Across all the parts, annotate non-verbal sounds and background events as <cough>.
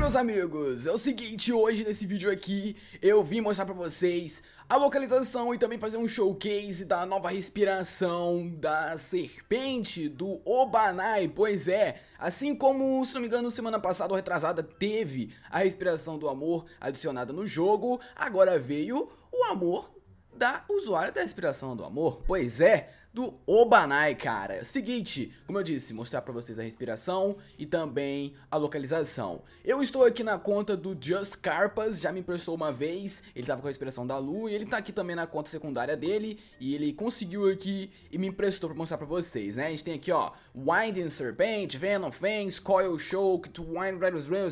meus amigos, é o seguinte, hoje nesse vídeo aqui eu vim mostrar pra vocês a localização e também fazer um showcase da nova respiração da serpente do Obanai, pois é, assim como, se não me engano, semana passada ou retrasada teve a respiração do amor adicionada no jogo, agora veio o amor da usuária da respiração do amor, pois é, do Obanai, cara. Seguinte, como eu disse, mostrar pra vocês a respiração e também a localização. Eu estou aqui na conta do Just Carpas, já me emprestou uma vez, ele tava com a respiração da Lu e ele tá aqui também na conta secundária dele e ele conseguiu aqui e me emprestou pra mostrar pra vocês, né? A gente tem aqui, ó, Winding Serpent, Venom Fangs, Coil Choke, to Wind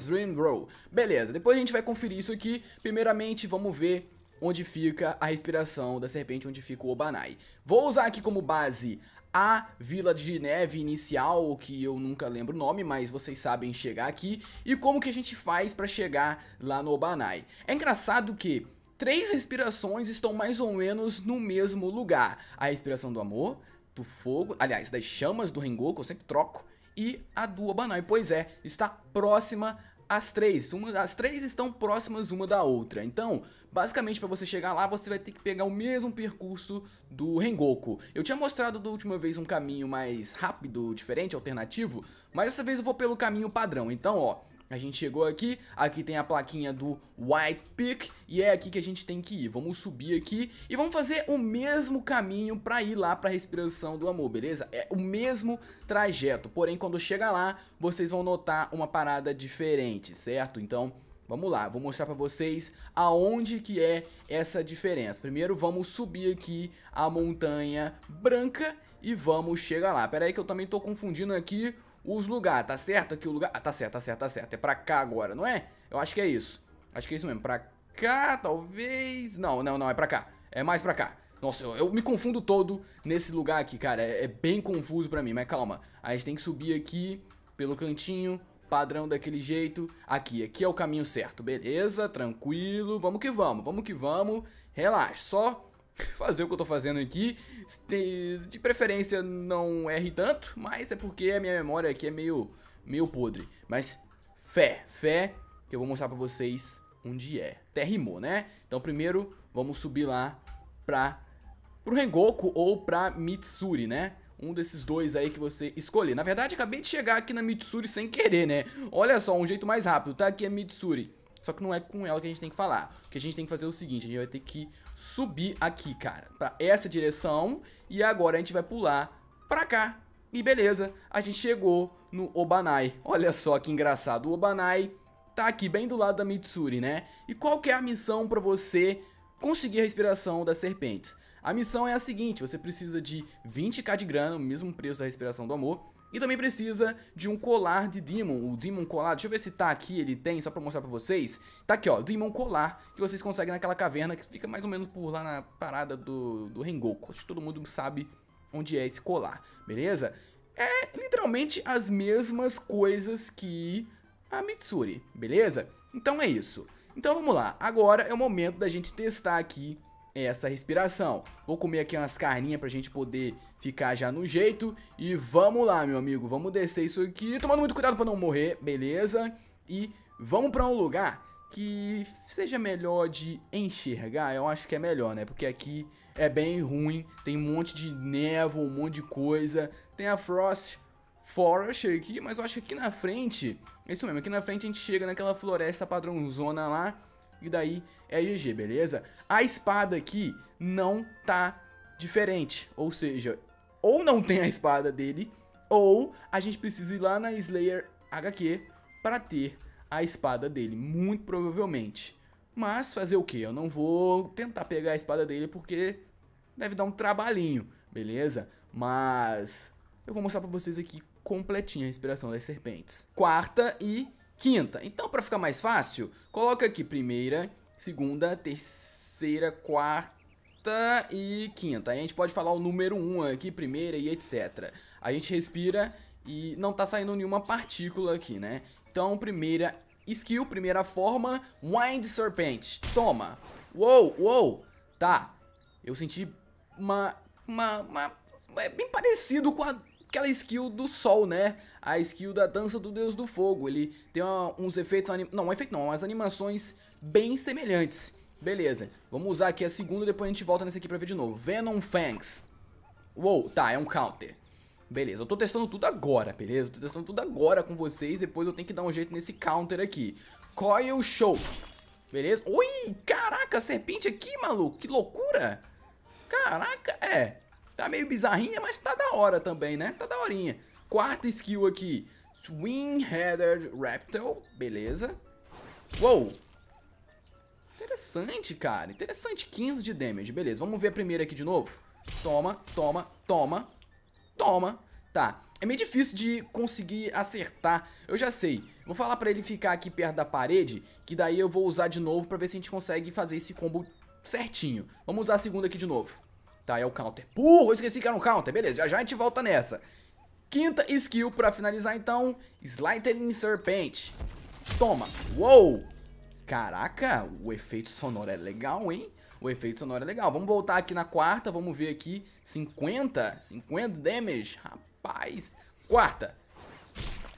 Dream Row. Beleza, depois a gente vai conferir isso aqui. Primeiramente, vamos ver onde fica a respiração da serpente, onde fica o Obanai. Vou usar aqui como base a Vila de Neve inicial, que eu nunca lembro o nome, mas vocês sabem chegar aqui, e como que a gente faz para chegar lá no Obanai. É engraçado que três respirações estão mais ou menos no mesmo lugar. A respiração do amor, do fogo, aliás, das chamas do Rengoku, eu sempre troco, e a do Obanai, pois é, está próxima as três. Uma, as três estão próximas uma da outra. Então, basicamente, para você chegar lá, você vai ter que pegar o mesmo percurso do Rengoku. Eu tinha mostrado da última vez um caminho mais rápido, diferente, alternativo, mas dessa vez eu vou pelo caminho padrão. Então, ó, a gente chegou aqui, aqui tem a plaquinha do White Peak e é aqui que a gente tem que ir. Vamos subir aqui e vamos fazer o mesmo caminho para ir lá para a respiração do amor, beleza? É o mesmo trajeto, porém quando chegar lá, vocês vão notar uma parada diferente, certo? Então, Vamos lá, vou mostrar pra vocês aonde que é essa diferença. Primeiro vamos subir aqui a montanha branca e vamos chegar lá. Pera aí que eu também tô confundindo aqui os lugares, tá certo aqui o lugar? Ah, tá certo, tá certo, tá certo. É pra cá agora, não é? Eu acho que é isso. Acho que é isso mesmo. Pra cá, talvez... Não, não, não, é pra cá. É mais pra cá. Nossa, eu, eu me confundo todo nesse lugar aqui, cara. É, é bem confuso pra mim, mas calma. A gente tem que subir aqui pelo cantinho, padrão daquele jeito. Aqui, aqui é o caminho certo, beleza? Tranquilo, vamos que vamos, vamos que vamos. Relaxa, só fazer o que eu tô fazendo aqui. De preferência não erre tanto, mas é porque a minha memória aqui é meio, meio podre. Mas fé, fé, que eu vou mostrar pra vocês onde é. Até rimou, né? Então primeiro vamos subir lá pra, pro Rengoku ou pra Mitsuri, né? Um desses dois aí que você escolher. Na verdade, acabei de chegar aqui na Mitsuri sem querer, né? Olha só, um jeito mais rápido, tá? Aqui é Mitsuri. Só que não é com ela que a gente tem que falar. O que a gente tem que fazer é o seguinte, a gente vai ter que subir aqui, cara, pra essa direção. E agora a gente vai pular pra cá. E beleza, a gente chegou no Obanai. Olha só que engraçado, o Obanai tá aqui bem do lado da Mitsuri, né? E qual que é a missão pra você conseguir a respiração das serpentes? A missão é a seguinte, você precisa de 20k de grana, o mesmo preço da respiração do amor, e também precisa de um colar de Demon, o Demon Colar. Deixa eu ver se tá aqui, ele tem, só pra mostrar pra vocês. Tá aqui, ó, Demon Colar, que vocês conseguem naquela caverna que fica mais ou menos por lá na parada do, do Rengoku. Acho que todo mundo sabe onde é esse colar, beleza? É literalmente as mesmas coisas que a Mitsuri, beleza? Então é isso. Então vamos lá, agora é o momento da gente testar aqui essa respiração. Vou comer aqui umas carninhas pra gente poder ficar já no jeito. E vamos lá, meu amigo. Vamos descer isso aqui. Tomando muito cuidado pra não morrer, beleza? E vamos pra um lugar que seja melhor de enxergar. Eu acho que é melhor, né? Porque aqui é bem ruim. Tem um monte de névoa, um monte de coisa. Tem a Frost Forest aqui, mas eu acho que aqui na frente... É isso mesmo, aqui na frente a gente chega naquela floresta padrãozona lá e daí é GG, beleza? A espada aqui não tá diferente, ou seja, ou não tem a espada dele, ou a gente precisa ir lá na Slayer HQ para ter a espada dele, muito provavelmente. Mas fazer o que? Eu não vou tentar pegar a espada dele porque deve dar um trabalhinho, beleza? Mas eu vou mostrar pra vocês aqui completinha a respiração das serpentes. Quarta e quinta. Então, para ficar mais fácil, coloca aqui primeira, segunda, terceira, quarta e quinta. Aí a gente pode falar o número 1 um aqui, primeira e etc. A gente respira e não tá saindo nenhuma partícula aqui, né? Então, primeira skill, primeira forma, Wind Serpent. Toma. Uou, uou. Tá. Eu senti uma, uma, uma... É bem parecido com a aquela skill do sol, né? A skill da dança do deus do fogo. Ele tem uma, uns efeitos, não, um efeito não, umas animações bem semelhantes. Beleza, vamos usar aqui a segunda, depois a gente volta nesse aqui pra ver de novo. Venom Fangs. Uou, tá, é um counter. Beleza, eu tô testando tudo agora, beleza? Eu tô testando tudo agora com vocês, depois eu tenho que dar um jeito nesse counter aqui. Coil Show. Beleza? Ui, caraca, serpente aqui, maluco, que loucura. Caraca, é. Tá meio bizarrinha, mas tá da hora também, né? Tá da horinha. Quarta skill aqui. Swing Headed Raptor. Beleza. Uou. Interessante, cara. Interessante. 15 de damage. Beleza. Vamos ver a primeira aqui de novo. Toma, toma, toma. Toma. Tá. É meio difícil de conseguir acertar. Eu já sei. Vou falar pra ele ficar aqui perto da parede, que daí eu vou usar de novo pra ver se a gente consegue fazer esse combo certinho. Vamos usar a segunda aqui de novo. Tá, é o counter. Eu esqueci que era um counter. Beleza, já já a gente volta nessa. Quinta skill pra finalizar, então. Slightning Serpent. Toma. Uou. Caraca, o efeito sonoro é legal, hein? O efeito sonoro é legal. Vamos voltar aqui na quarta, vamos ver aqui. 50, 50 damage. Rapaz. Quarta.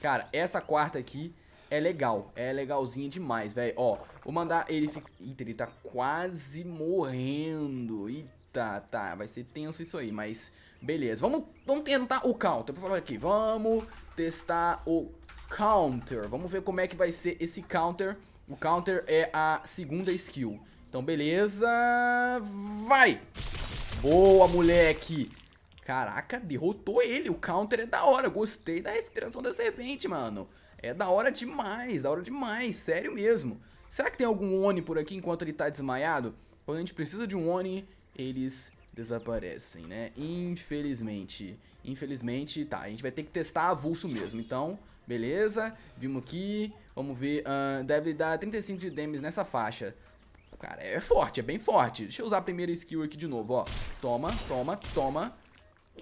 Cara, essa quarta aqui é legal. É legalzinha demais, velho. Ó, vou mandar ele... Fica... Eita, ele tá quase morrendo. Eita. Tá, tá, vai ser tenso isso aí, mas beleza. Vamos, vamos tentar o counter, por favor, aqui. Vamos testar o counter. Vamos ver como é que vai ser esse counter. O counter é a segunda skill. Então, beleza. Vai! Boa, moleque! Caraca, derrotou ele. O counter é da hora. Gostei da respiração da serpente, mano. É da hora demais, da hora demais. Sério mesmo. Será que tem algum Oni por aqui enquanto ele tá desmaiado? Quando a gente precisa de um Oni, eles desaparecem, né? Infelizmente. Infelizmente, tá, a gente vai ter que testar avulso mesmo. Então, beleza, vimos aqui, vamos ver, uh, deve dar 35 de damage nessa faixa. Cara, é forte, é bem forte. Deixa eu usar a primeira skill aqui de novo, ó. Toma, toma, toma.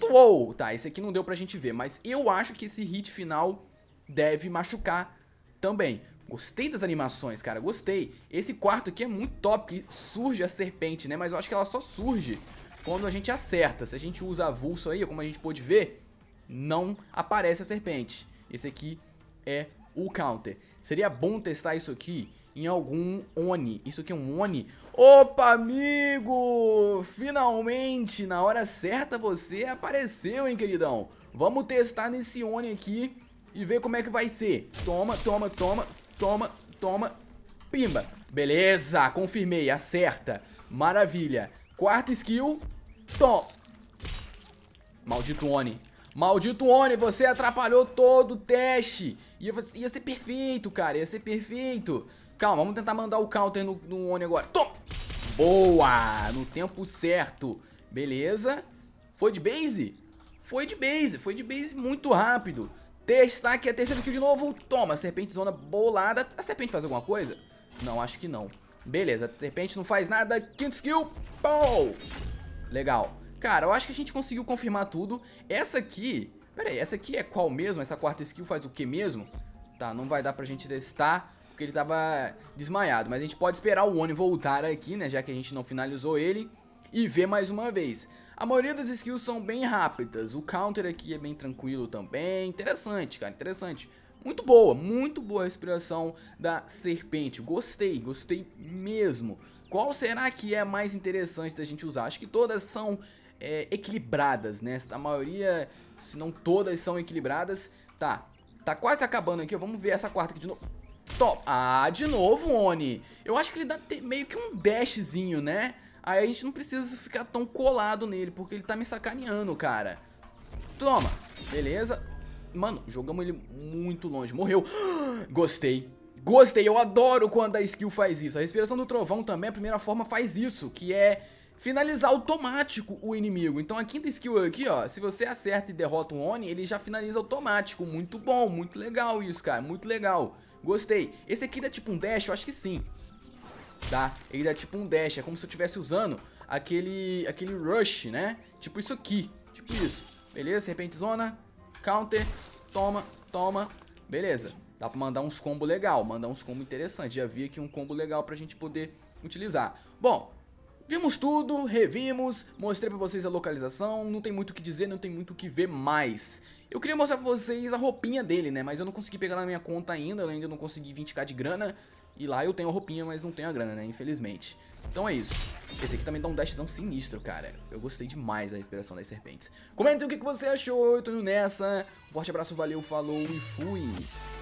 Uou! Tá, esse aqui não deu pra gente ver, mas eu acho que esse hit final deve machucar também. Gostei das animações, cara, gostei. Esse quarto aqui é muito top, que surge a serpente, né? Mas eu acho que ela só surge quando a gente acerta. Se a gente usa avulso aí, como a gente pôde ver, não aparece a serpente. Esse aqui é o counter. Seria bom testar isso aqui em algum Oni. Isso aqui é um Oni. Opa, amigo! Finalmente, na hora certa você apareceu, hein, queridão? Vamos testar nesse Oni aqui e ver como é que vai ser. Toma, toma, toma, toma, toma, pimba. Beleza, confirmei, acerta. Maravilha. Quarta skill, tom. Maldito Oni. Maldito Oni, você atrapalhou todo o teste. Ia, ia ser perfeito, cara, ia ser perfeito. Calma, vamos tentar mandar o counter no, no Oni agora. Toma. Boa, no tempo certo. Beleza. Foi de base? Foi de base, foi de base muito rápido. Testar a terceira skill de novo. Toma, serpente zona bolada. A serpente faz alguma coisa? Não, acho que não. Beleza, a serpente não faz nada. Quinta skill. Pou! Legal. Cara, eu acho que a gente conseguiu confirmar tudo. Essa aqui... Pera aí, essa aqui é qual mesmo? Essa quarta skill faz o que mesmo? Tá, não vai dar pra gente testar, porque ele tava desmaiado. Mas a gente pode esperar o Oni voltar aqui, né? Já que a gente não finalizou ele. E ver mais uma vez. A maioria das skills são bem rápidas. O counter aqui é bem tranquilo também. Interessante, cara, interessante. Muito boa, muito boa a respiração da serpente. Gostei, gostei mesmo. Qual será que é mais interessante da gente usar? Acho que todas são é, equilibradas, né? A maioria, se não todas, são equilibradas. Tá, tá quase acabando aqui. Vamos ver essa quarta aqui de novo. Top. Ah, de novo, Oni. Eu acho que ele dá meio que um dashzinho, né? Aí a gente não precisa ficar tão colado nele, porque ele tá me sacaneando, cara. Toma. Beleza. Mano, jogamos ele muito longe. Morreu. <gasps> Gostei. Gostei. Eu adoro quando a skill faz isso. A respiração do trovão também, a primeira forma, faz isso, que é finalizar automático o inimigo. Então a quinta skill aqui, ó, se você acerta e derrota um Oni, ele já finaliza automático. Muito bom, muito legal isso, cara. Muito legal. Gostei. Esse aqui dá tipo um dash? Eu acho que sim tá? Ele dá tipo um dash, é como se eu estivesse usando aquele, aquele rush, né? Tipo isso aqui, tipo isso. Beleza? Serpente zona, counter, toma, toma. Beleza. Dá pra mandar uns combos legal, mandar uns combos interessantes. Já vi aqui um combo legal pra gente poder utilizar. Bom, Vimos tudo, revimos, mostrei pra vocês a localização, não tem muito o que dizer, não tem muito o que ver mais. Eu queria mostrar pra vocês a roupinha dele, né, mas eu não consegui pegar na minha conta ainda, eu ainda não consegui 20k de grana. E lá eu tenho a roupinha, mas não tenho a grana, né, infelizmente. Então é isso. Esse aqui também dá um dashzão sinistro, cara. Eu gostei demais da respiração das serpentes. Comenta o que você achou, eu tô indo nessa. Um forte abraço, valeu, falou e fui.